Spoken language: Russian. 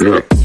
step.